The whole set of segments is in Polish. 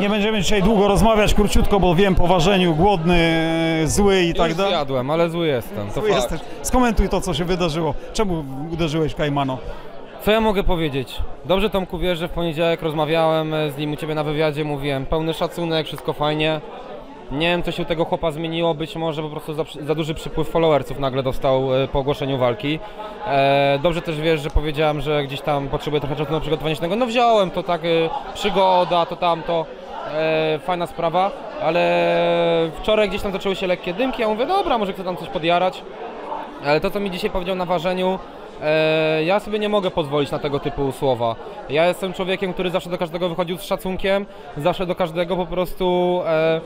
Nie będziemy dzisiaj długo rozmawiać, króciutko, bo wiem po ważeniu, głodny, zły i tak dalej. zjadłem, ale zły jestem. To Zły fakt. jesteś. Skomentuj to, co się wydarzyło. Czemu uderzyłeś Kajmano? Co ja mogę powiedzieć? Dobrze Tomku wiesz, że w poniedziałek rozmawiałem e, z nim u Ciebie na wywiadzie, mówiłem pełny szacunek, wszystko fajnie. Nie wiem, co się u tego chłopa zmieniło, być może po prostu za, za duży przypływ followersów nagle dostał e, po ogłoszeniu walki. E, dobrze też wiesz, że powiedziałem, że gdzieś tam potrzebuję trochę czasu na przygotowanie się tego. No wziąłem to tak, e, przygoda, to tamto, e, fajna sprawa, ale wczoraj gdzieś tam zaczęły się lekkie dymki, ja mówię, dobra, może chcę tam coś podjarać. Ale to, co mi dzisiaj powiedział na ważeniu, e, ja sobie nie mogę pozwolić na tego typu słowa. Ja jestem człowiekiem, który zawsze do każdego wychodził z szacunkiem, zawsze do każdego po prostu. E,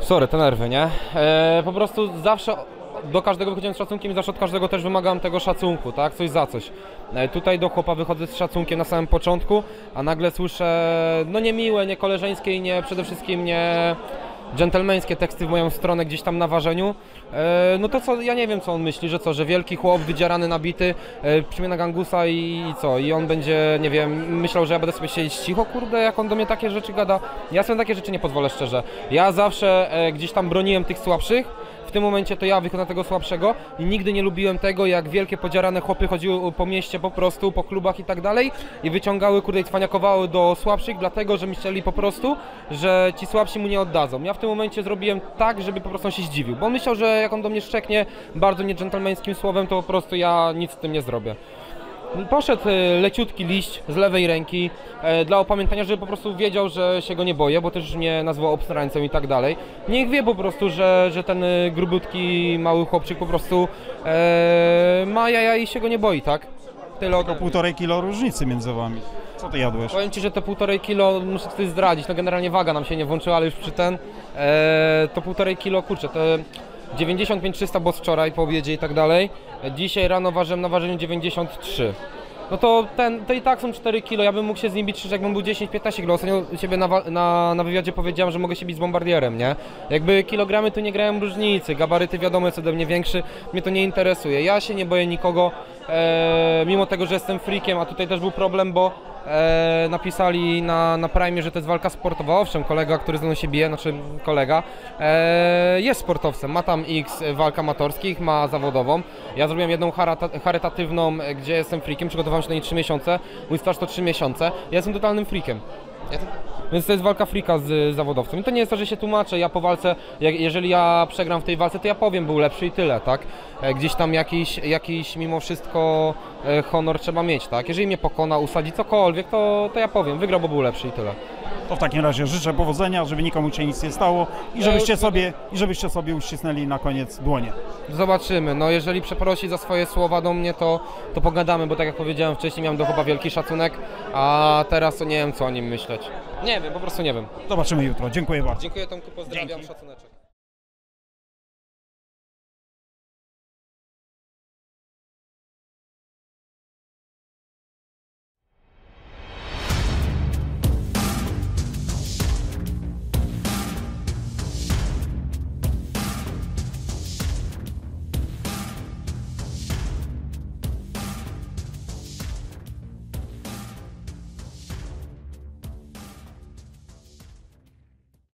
sorry, te nerwy, nie? E, po prostu zawsze do każdego wychodziłem z szacunkiem i zawsze od każdego też wymagam tego szacunku, tak? Coś za coś. E, tutaj do chłopa wychodzę z szacunkiem na samym początku, a nagle słyszę, no niemiłe, nie koleżeńskie i nie przede wszystkim nie dżentelmeńskie teksty w moją stronę gdzieś tam na ważeniu, e, no to co, ja nie wiem co on myśli, że co, że wielki chłop, wydzierany, nabity, e, przyjmie na gangusa i, i co, i on będzie, nie wiem, myślał, że ja będę sobie siedzieć cicho, kurde, jak on do mnie takie rzeczy gada. Ja sobie takie rzeczy nie pozwolę szczerze. Ja zawsze e, gdzieś tam broniłem tych słabszych, w tym momencie to ja na tego słabszego i nigdy nie lubiłem tego, jak wielkie podziarane chłopy chodziły po mieście po prostu, po klubach i tak dalej i wyciągały, kurde, i cwaniakowały do słabszych, dlatego, że myśleli po prostu, że ci słabsi mu nie oddadzą. Ja w tym momencie zrobiłem tak, żeby po prostu on się zdziwił, bo on myślał, że jak on do mnie szczeknie bardzo niedżentelmeńskim słowem, to po prostu ja nic z tym nie zrobię. Poszedł e, leciutki liść z lewej ręki e, dla opamiętania, żeby po prostu wiedział, że się go nie boję, bo też mnie nazwał obstrańcem i tak dalej. Niech wie po prostu, że, że ten e, grubutki mały chłopczyk po prostu e, ma jaja i się go nie boi, tak? Tyle To mnie. półtorej kilo różnicy między wami. Co ty jadłeś? Powiem Ci, że te półtorej kilo, muszę coś zdradzić, no generalnie waga nam się nie włączyła, ale już przy ten, e, to półtorej kilo, kurczę, to 95-300 było wczoraj po obiedzie i tak dalej, E, dzisiaj rano ważyłem na ważeniu 93. No to ten, to i tak są 4 kilo, ja bym mógł się z nim bić, jakbym był 10-15 kilo. Ostatnio siebie na, na, na wywiadzie powiedziałem, że mogę się bić z bombardierem, nie? Jakby kilogramy tu nie grają różnicy, gabaryty wiadomo jest ode mnie większy, mnie to nie interesuje. Ja się nie boję nikogo, e, mimo tego, że jestem freakiem, a tutaj też był problem, bo e, napisali na, na Prime, że to jest walka sportowa. Owszem, kolega, który ze mną się bije, znaczy kolega, e, jest sportowcem, ma tam x walk amatorskich, ma zawodową. Ja zrobiłem jedną charytatywną, gdzie jestem freakiem, przygotowałem się na niej 3 miesiące, mój staż to 3 miesiące, ja jestem totalnym freakiem. Więc to jest walka frika z zawodowcem. I to nie jest to, że się tłumaczę. Ja po walce, jak, jeżeli ja przegram w tej walce, to ja powiem, był lepszy i tyle, tak? E, Gdzieś tam jakiś, jakiś mimo wszystko e, honor trzeba mieć, tak? Jeżeli mnie pokona, usadzi cokolwiek, to, to ja powiem, wygrał, bo był lepszy i tyle. To w takim razie życzę powodzenia, żeby nikomu się nic nie stało i żebyście już- sobie, i żebyście sobie uścisnęli na koniec dłonie. Zobaczymy. No jeżeli przeprosi za swoje słowa do mnie, to, to pogadamy, bo tak jak powiedziałem wcześniej, miałem do chyba wielki szacunek, a teraz to nie wiem, co o nim myśleć. Nie wiem, po prostu nie wiem. Zobaczymy jutro. Dziękuję bardzo. Dziękuję Tomku, pozdrawiam, Dzięki. szacuneczek.